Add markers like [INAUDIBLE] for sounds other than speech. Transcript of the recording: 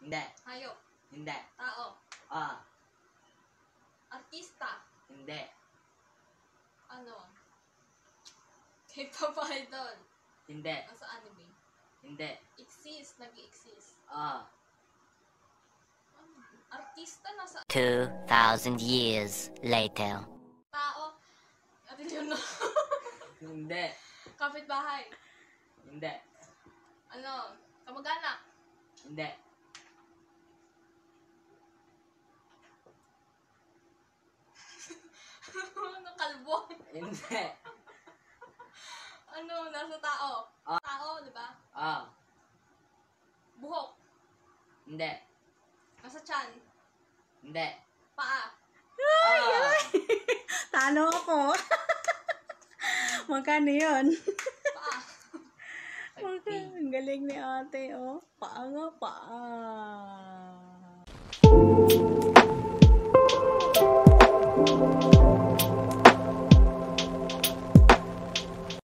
Hindi. Hayop. Hindi. Tao. Ah. Artista. Hindi. Ano? K-pop idol. Hindi. Nasa anime. Hindi. Exist. Nag-exist. Ah. Artista nasa 2,000 years later. tao. Ate Juno. Hindi. Kapitbahay. Hindi. Ano? Kamag-anak. Hindi. ano? Kalbo. [LAUGHS] Hindi. Ano? Nasa tao. Ah. Tao, di ba? Ah. Buhok. Hindi. Nasa chan. Hindi. Paa. Ah. [LAUGHS] Talo ako. [LAUGHS] Magkano yun? Paa. Magkano? Ang galing ni ate, oh. Paa nga, paa.